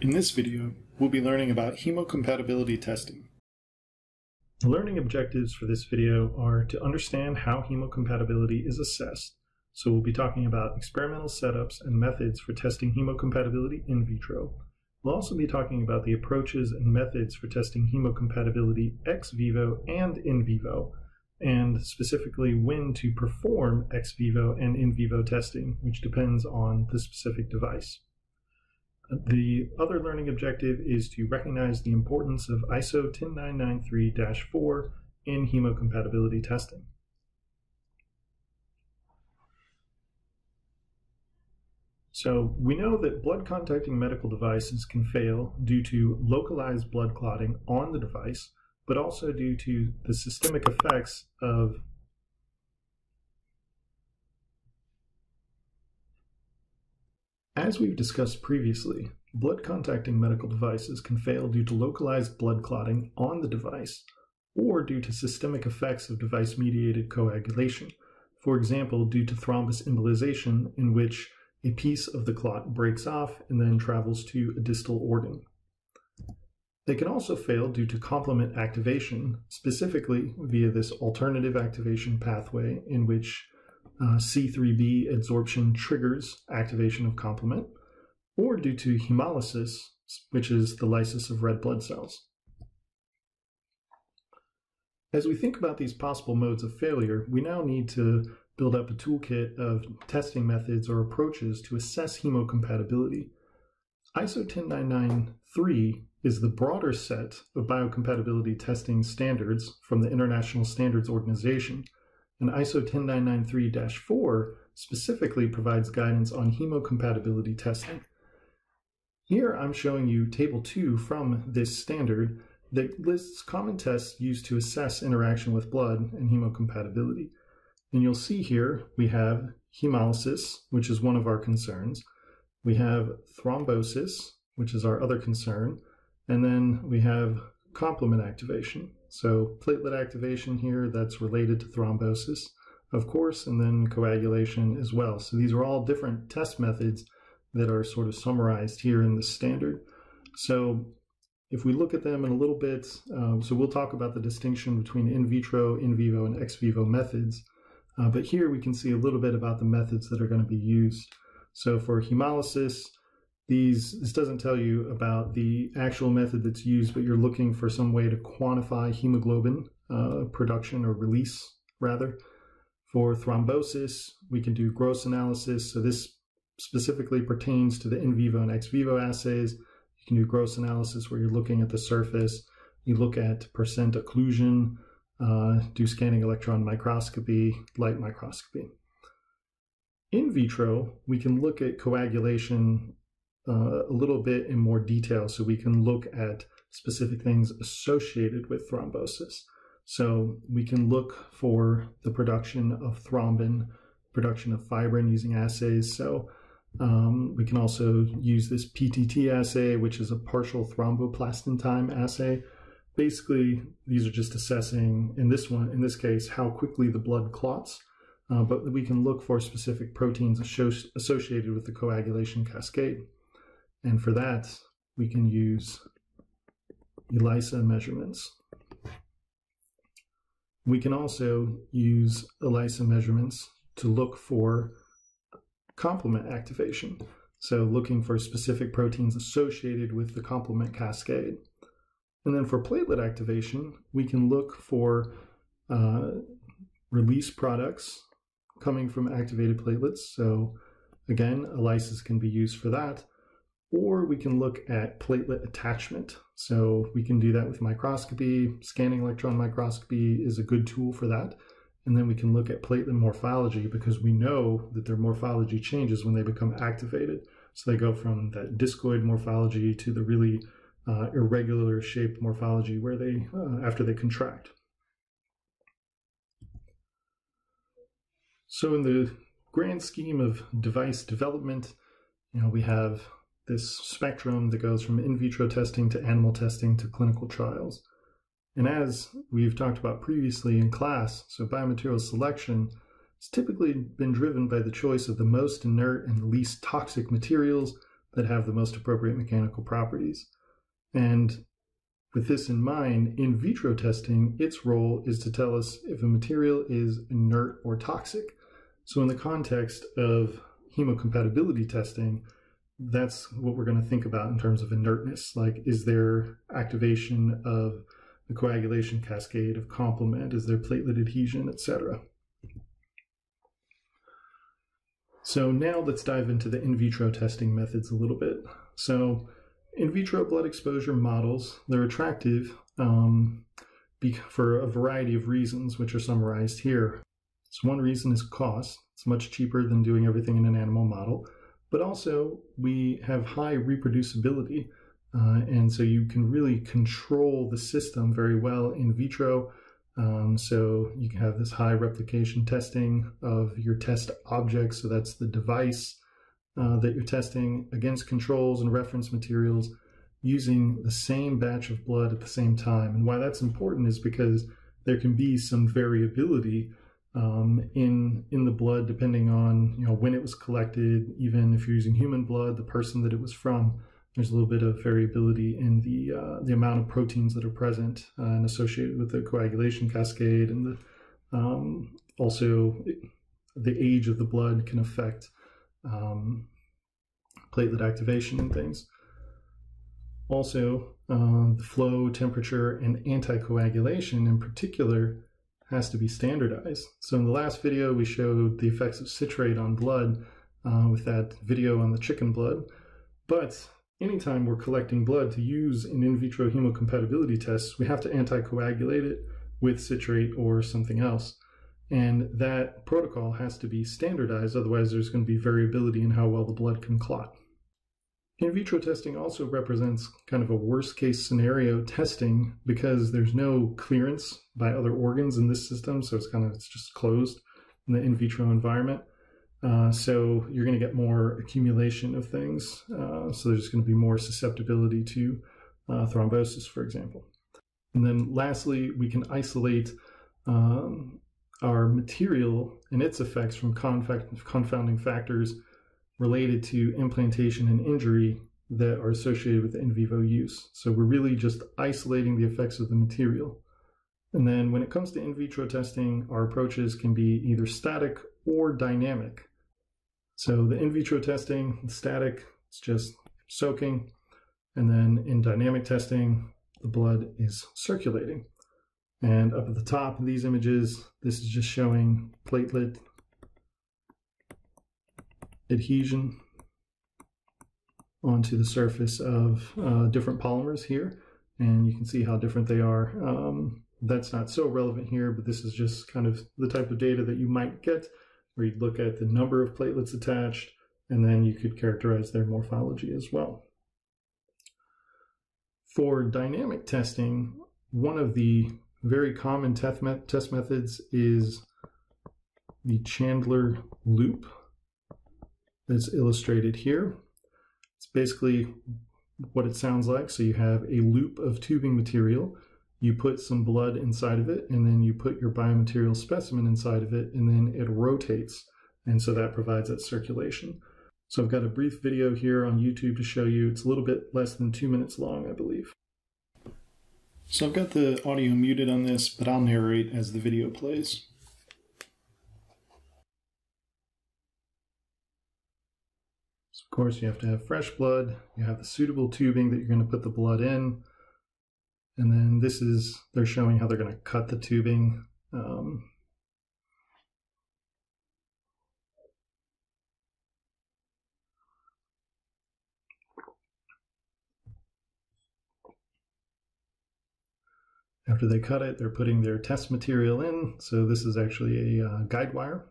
In this video, we'll be learning about hemocompatibility testing. The learning objectives for this video are to understand how hemocompatibility is assessed. So we'll be talking about experimental setups and methods for testing hemocompatibility in vitro. We'll also be talking about the approaches and methods for testing hemocompatibility ex vivo and in vivo, and specifically when to perform ex vivo and in vivo testing, which depends on the specific device. The other learning objective is to recognize the importance of ISO 10993-4 in hemocompatibility testing. So we know that blood contacting medical devices can fail due to localized blood clotting on the device, but also due to the systemic effects of As we've discussed previously, blood contacting medical devices can fail due to localized blood clotting on the device or due to systemic effects of device mediated coagulation, for example, due to thrombus embolization, in which a piece of the clot breaks off and then travels to a distal organ. They can also fail due to complement activation, specifically via this alternative activation pathway in which uh, C3b adsorption triggers activation of complement, or due to hemolysis, which is the lysis of red blood cells. As we think about these possible modes of failure, we now need to build up a toolkit of testing methods or approaches to assess hemocompatibility. ISO 10993 is the broader set of biocompatibility testing standards from the International Standards Organization, and ISO 10993-4 specifically provides guidance on hemocompatibility testing. Here I'm showing you Table 2 from this standard that lists common tests used to assess interaction with blood and hemocompatibility. And you'll see here we have hemolysis, which is one of our concerns. We have thrombosis, which is our other concern. And then we have complement activation. So platelet activation here, that's related to thrombosis, of course, and then coagulation as well. So these are all different test methods that are sort of summarized here in the standard. So if we look at them in a little bit, uh, so we'll talk about the distinction between in vitro, in vivo, and ex vivo methods. Uh, but here we can see a little bit about the methods that are going to be used. So for hemolysis, these this doesn't tell you about the actual method that's used, but you're looking for some way to quantify hemoglobin uh, production or release, rather. For thrombosis, we can do gross analysis. So this specifically pertains to the in vivo and ex vivo assays. You can do gross analysis where you're looking at the surface. You look at percent occlusion, uh, do scanning electron microscopy, light microscopy. In vitro, we can look at coagulation uh, a little bit in more detail so we can look at specific things associated with thrombosis. So we can look for the production of thrombin, production of fibrin using assays. So um, we can also use this PTT assay, which is a partial thromboplastin time assay, basically these are just assessing in this one in this case how quickly the blood clots uh, but we can look for specific proteins associated with the coagulation cascade and for that we can use ELISA measurements we can also use ELISA measurements to look for complement activation so looking for specific proteins associated with the complement cascade and then for platelet activation, we can look for uh, release products coming from activated platelets. So again, ELISAs can be used for that. Or we can look at platelet attachment. So we can do that with microscopy. Scanning electron microscopy is a good tool for that. And then we can look at platelet morphology because we know that their morphology changes when they become activated. So they go from that discoid morphology to the really uh, irregular shaped morphology where they uh, after they contract. So in the grand scheme of device development, you know, we have this spectrum that goes from in vitro testing to animal testing to clinical trials. And as we've talked about previously in class, so biomaterial selection has typically been driven by the choice of the most inert and least toxic materials that have the most appropriate mechanical properties. And with this in mind, in vitro testing, its role is to tell us if a material is inert or toxic. So, in the context of hemocompatibility testing, that's what we're going to think about in terms of inertness. Like, is there activation of the coagulation cascade of complement? Is there platelet adhesion, etc.? So now let's dive into the in vitro testing methods a little bit. So in vitro blood exposure models, they're attractive um, for a variety of reasons, which are summarized here. So one reason is cost. It's much cheaper than doing everything in an animal model. But also, we have high reproducibility. Uh, and so you can really control the system very well in vitro. Um, so you can have this high replication testing of your test object. So that's the device uh, that you're testing against controls and reference materials using the same batch of blood at the same time. And why that's important is because there can be some variability um, in in the blood depending on you know when it was collected. Even if you're using human blood, the person that it was from, there's a little bit of variability in the uh, the amount of proteins that are present uh, and associated with the coagulation cascade, and the um, also the age of the blood can affect um, platelet activation and things. Also, uh, the flow, temperature, and anticoagulation in particular has to be standardized. So in the last video, we showed the effects of citrate on blood uh, with that video on the chicken blood. But anytime we're collecting blood to use in in vitro hemocompatibility tests, we have to anticoagulate it with citrate or something else. And that protocol has to be standardized, otherwise there's going to be variability in how well the blood can clot. In vitro testing also represents kind of a worst case scenario testing because there's no clearance by other organs in this system. So it's kind of, it's just closed in the in vitro environment. Uh, so you're going to get more accumulation of things. Uh, so there's going to be more susceptibility to uh, thrombosis, for example. And then lastly, we can isolate um, our material and its effects from confounding factors related to implantation and injury that are associated with in vivo use. So we're really just isolating the effects of the material. And then when it comes to in vitro testing, our approaches can be either static or dynamic. So the in vitro testing, static, it's just soaking. And then in dynamic testing, the blood is circulating. And up at the top of these images, this is just showing platelet adhesion onto the surface of uh, different polymers here. And you can see how different they are. Um, that's not so relevant here, but this is just kind of the type of data that you might get where you'd look at the number of platelets attached, and then you could characterize their morphology as well. For dynamic testing, one of the very common test methods is the Chandler loop that's illustrated here. It's basically what it sounds like. So you have a loop of tubing material, you put some blood inside of it, and then you put your biomaterial specimen inside of it, and then it rotates. And so that provides that circulation. So I've got a brief video here on YouTube to show you. It's a little bit less than two minutes long, I believe. So I've got the audio muted on this, but I'll narrate as the video plays. Course, you have to have fresh blood. You have the suitable tubing that you're going to put the blood in. And then this is, they're showing how they're going to cut the tubing. Um, after they cut it, they're putting their test material in. So this is actually a uh, guide wire.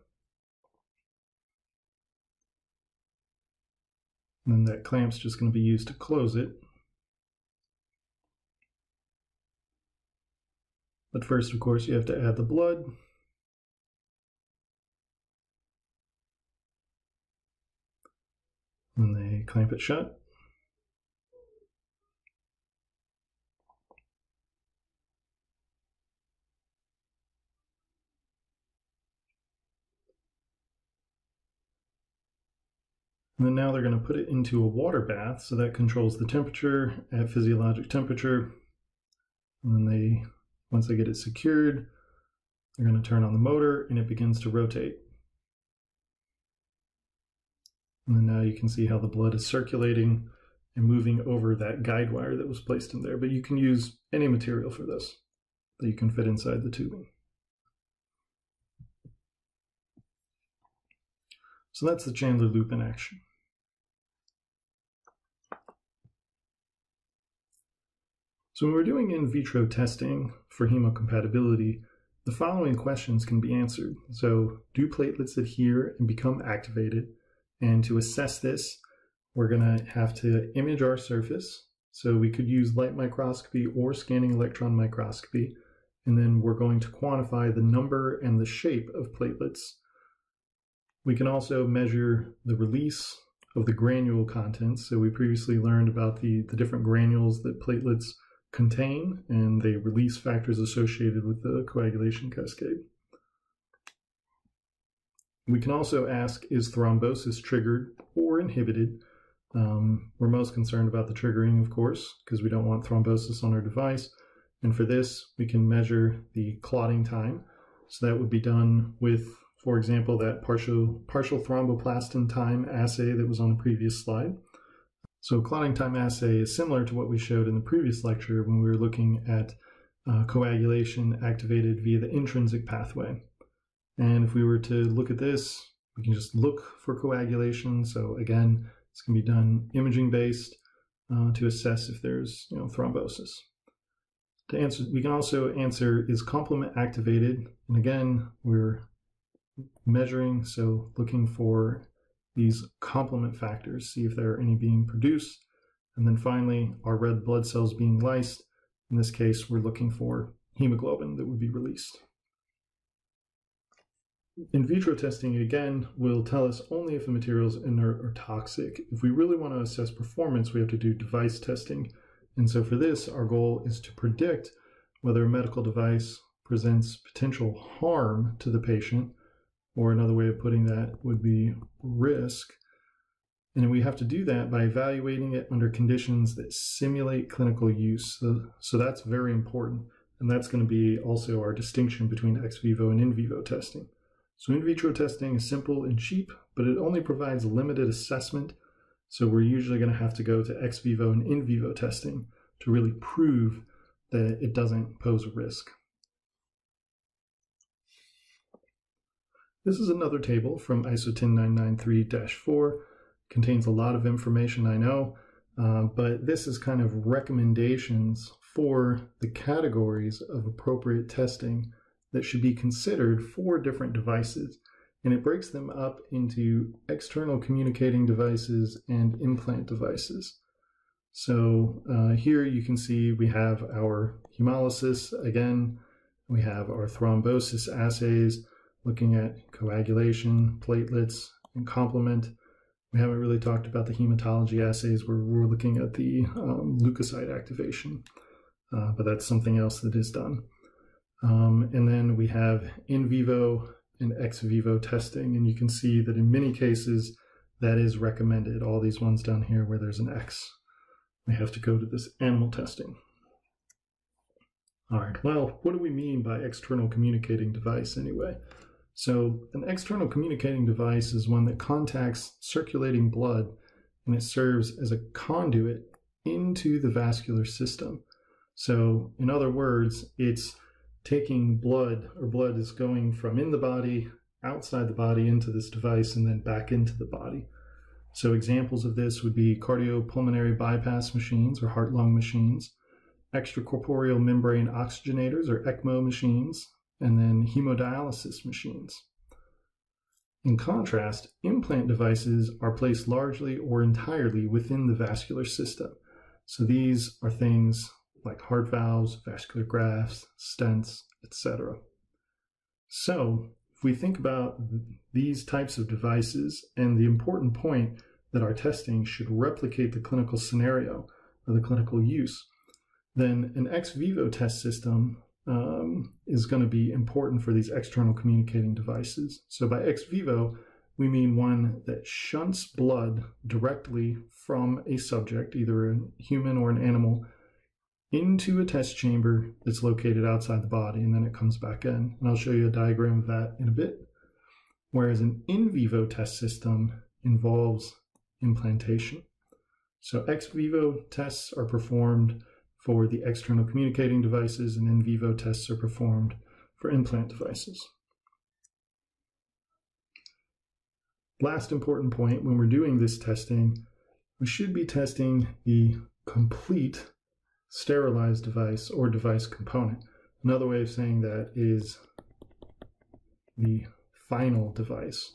And then that clamp's just going to be used to close it. But first, of course, you have to add the blood. And they clamp it shut. And then now they're going to put it into a water bath, so that controls the temperature at physiologic temperature. And then they, once they get it secured, they're going to turn on the motor and it begins to rotate. And then now you can see how the blood is circulating and moving over that guide wire that was placed in there. But you can use any material for this that you can fit inside the tubing. So that's the Chandler loop in action. So when we're doing in vitro testing for hemocompatibility, the following questions can be answered. So do platelets adhere and become activated? And to assess this, we're going to have to image our surface. So we could use light microscopy or scanning electron microscopy. And then we're going to quantify the number and the shape of platelets. We can also measure the release of the granule contents. So we previously learned about the, the different granules that platelets contain, and they release factors associated with the coagulation cascade. We can also ask, is thrombosis triggered or inhibited? Um, we're most concerned about the triggering, of course, because we don't want thrombosis on our device. And for this, we can measure the clotting time. So that would be done with, for example, that partial, partial thromboplastin time assay that was on the previous slide. So clotting time assay is similar to what we showed in the previous lecture when we were looking at uh, coagulation activated via the intrinsic pathway. And if we were to look at this, we can just look for coagulation. So again, this can be done imaging based uh, to assess if there's you know, thrombosis. To answer, we can also answer is complement activated, and again we're measuring, so looking for these complement factors, see if there are any being produced. And then finally, are red blood cells being lysed? In this case, we're looking for hemoglobin that would be released. In vitro testing, again, will tell us only if the materials inert or toxic. If we really want to assess performance, we have to do device testing. And so for this, our goal is to predict whether a medical device presents potential harm to the patient or another way of putting that would be risk. And we have to do that by evaluating it under conditions that simulate clinical use. So, so that's very important. And that's going to be also our distinction between ex vivo and in vivo testing. So in vitro testing is simple and cheap, but it only provides limited assessment. So we're usually going to have to go to ex vivo and in vivo testing to really prove that it doesn't pose a risk. This is another table from ISO 10993-4. Contains a lot of information, I know, uh, but this is kind of recommendations for the categories of appropriate testing that should be considered for different devices. And it breaks them up into external communicating devices and implant devices. So uh, here you can see we have our hemolysis again, we have our thrombosis assays, looking at coagulation, platelets, and complement. We haven't really talked about the hematology assays where we're looking at the um, leukocyte activation, uh, but that's something else that is done. Um, and then we have in vivo and ex vivo testing, and you can see that in many cases that is recommended. All these ones down here where there's an X, we have to go to this animal testing. All right, well, what do we mean by external communicating device anyway? So an external communicating device is one that contacts circulating blood and it serves as a conduit into the vascular system. So in other words, it's taking blood or blood is going from in the body outside the body into this device and then back into the body. So examples of this would be cardiopulmonary bypass machines or heart-lung machines, extracorporeal membrane oxygenators or ECMO machines, and then hemodialysis machines. In contrast, implant devices are placed largely or entirely within the vascular system. So these are things like heart valves, vascular grafts, stents, etc. So if we think about these types of devices and the important point that our testing should replicate the clinical scenario or the clinical use, then an ex vivo test system um, is going to be important for these external communicating devices. So by ex vivo, we mean one that shunts blood directly from a subject, either a human or an animal, into a test chamber that's located outside the body, and then it comes back in. And I'll show you a diagram of that in a bit. Whereas an in vivo test system involves implantation. So ex vivo tests are performed for the external communicating devices, and in vivo tests are performed for implant devices. Last important point when we're doing this testing, we should be testing the complete sterilized device or device component. Another way of saying that is the final device.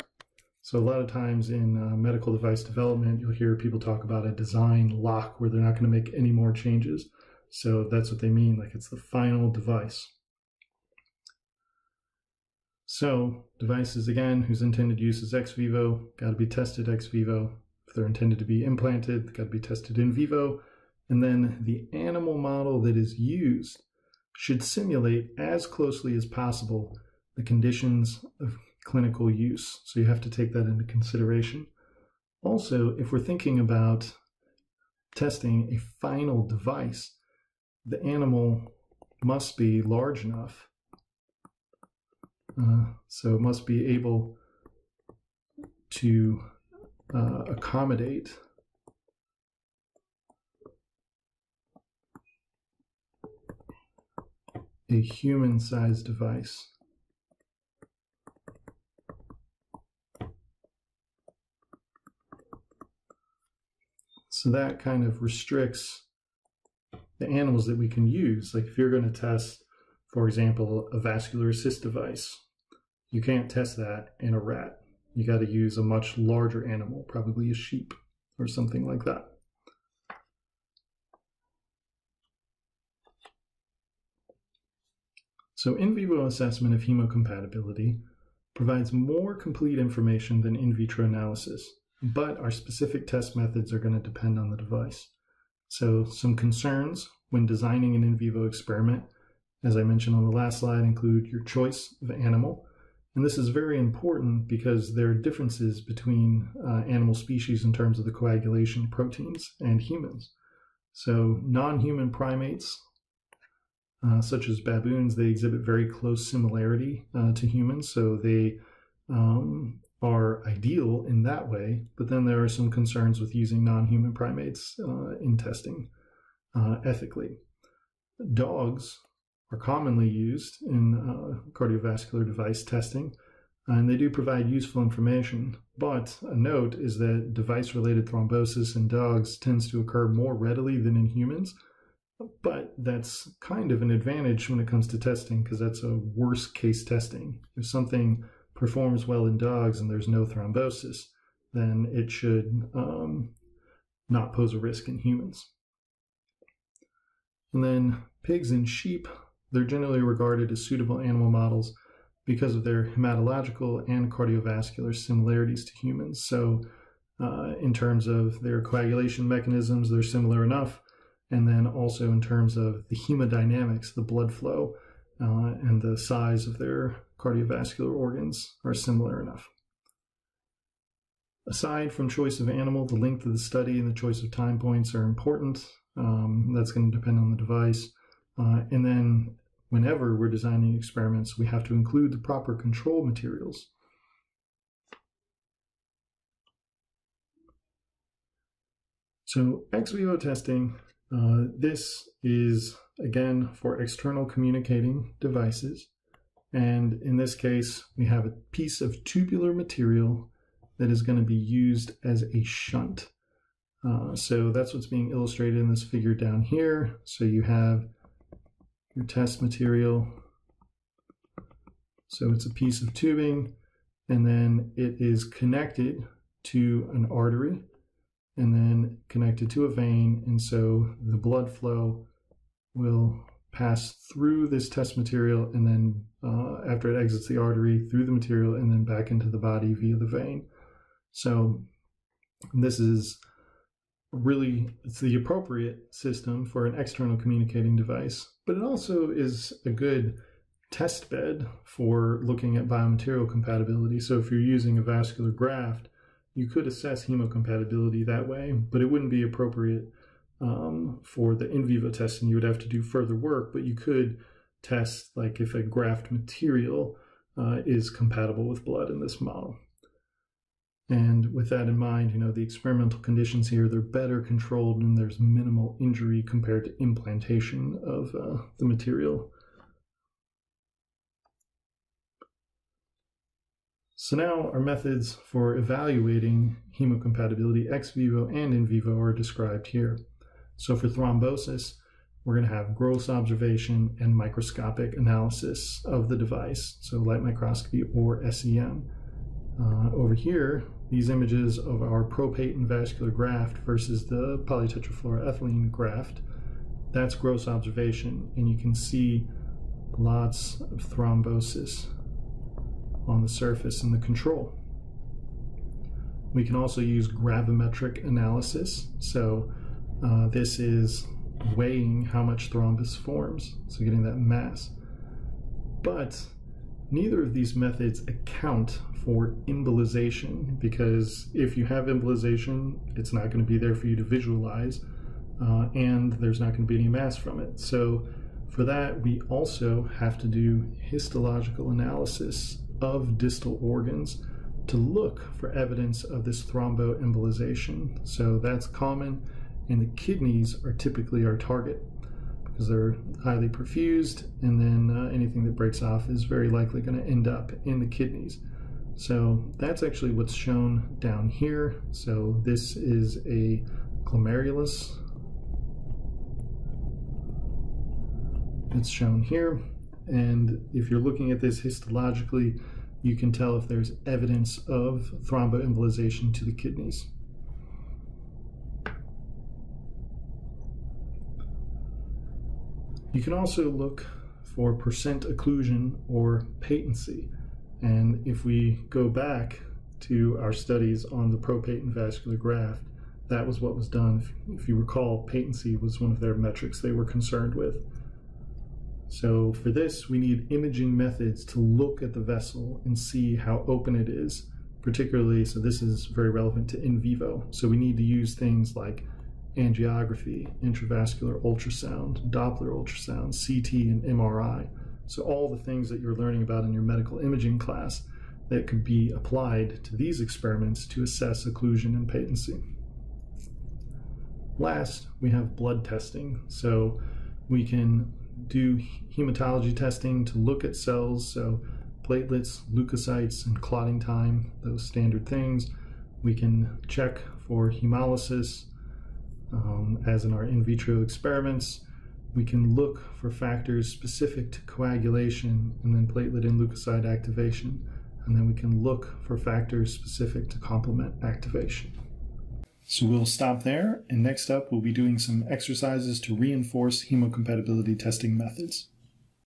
So a lot of times in uh, medical device development, you'll hear people talk about a design lock where they're not going to make any more changes. So that's what they mean, like it's the final device. So devices, again, whose intended use is ex vivo, got to be tested ex vivo. If they're intended to be implanted, got to be tested in vivo. And then the animal model that is used should simulate as closely as possible the conditions of clinical use. So you have to take that into consideration. Also, if we're thinking about testing a final device, the animal must be large enough uh, so it must be able to uh, accommodate a human-sized device. So that kind of restricts the animals that we can use. Like if you're going to test for example, a vascular assist device. You can't test that in a rat. You got to use a much larger animal, probably a sheep or something like that. So in vivo assessment of hemocompatibility provides more complete information than in vitro analysis, but our specific test methods are going to depend on the device. So some concerns when designing an in vivo experiment as I mentioned on the last slide, include your choice of animal. And this is very important because there are differences between uh, animal species in terms of the coagulation proteins and humans. So non-human primates, uh, such as baboons, they exhibit very close similarity uh, to humans. So they um, are ideal in that way. But then there are some concerns with using non-human primates uh, in testing uh, ethically. Dogs are commonly used in uh, cardiovascular device testing, and they do provide useful information. But a note is that device related thrombosis in dogs tends to occur more readily than in humans. But that's kind of an advantage when it comes to testing because that's a worst case testing. If something performs well in dogs and there's no thrombosis, then it should um, not pose a risk in humans. And then pigs and sheep they're generally regarded as suitable animal models because of their hematological and cardiovascular similarities to humans. So, uh, in terms of their coagulation mechanisms, they're similar enough. And then also in terms of the hemodynamics, the blood flow, uh, and the size of their cardiovascular organs are similar enough. Aside from choice of animal, the length of the study and the choice of time points are important. Um, that's going to depend on the device. Uh, and then whenever we're designing experiments, we have to include the proper control materials. So ex vivo testing, uh, this is again for external communicating devices. And in this case, we have a piece of tubular material that is going to be used as a shunt. Uh, so that's what's being illustrated in this figure down here. So you have your test material. So it's a piece of tubing and then it is connected to an artery and then connected to a vein. And so the blood flow will pass through this test material and then uh, after it exits the artery through the material and then back into the body via the vein. So this is really it's the appropriate system for an external communicating device, but it also is a good test bed for looking at biomaterial compatibility. So if you're using a vascular graft, you could assess hemocompatibility that way, but it wouldn't be appropriate um, for the in vivo testing. You would have to do further work, but you could test like if a graft material uh, is compatible with blood in this model. And with that in mind, you know, the experimental conditions here, they're better controlled and there's minimal injury compared to implantation of uh, the material. So now our methods for evaluating hemocompatibility ex vivo and in vivo are described here. So for thrombosis, we're going to have gross observation and microscopic analysis of the device, so light microscopy or SEM. Uh, over here, these images of our Propaten vascular graft versus the polytetrafluoroethylene graft, that's gross observation, and you can see lots of thrombosis on the surface in the control. We can also use gravimetric analysis. So uh, this is weighing how much thrombus forms, so getting that mass. But neither of these methods account for embolization because if you have embolization, it's not going to be there for you to visualize uh, and there's not going to be any mass from it. So for that, we also have to do histological analysis of distal organs to look for evidence of this thromboembolization. So that's common and the kidneys are typically our target because they're highly perfused and then uh, anything that breaks off is very likely going to end up in the kidneys. So that's actually what's shown down here. So this is a glomerulus. It's shown here. And if you're looking at this histologically, you can tell if there's evidence of thromboembolization to the kidneys. You can also look for percent occlusion or patency. And if we go back to our studies on the Propaten vascular graft, that was what was done. If, you recall, patency was one of their metrics they were concerned with. So for this, we need imaging methods to look at the vessel and see how open it is, particularly, so this is very relevant to in vivo. So we need to use things like angiography, intravascular ultrasound, Doppler ultrasound, CT, and MRI. So all the things that you're learning about in your medical imaging class that could be applied to these experiments to assess occlusion and patency. Last, we have blood testing. So we can do hematology testing to look at cells, so platelets, leukocytes, and clotting time, those standard things. We can check for hemolysis, um, as in our in vitro experiments. We can look for factors specific to coagulation and then platelet and leukocyte activation. And then we can look for factors specific to complement activation. So we'll stop there, and next up we'll be doing some exercises to reinforce hemocompatibility testing methods.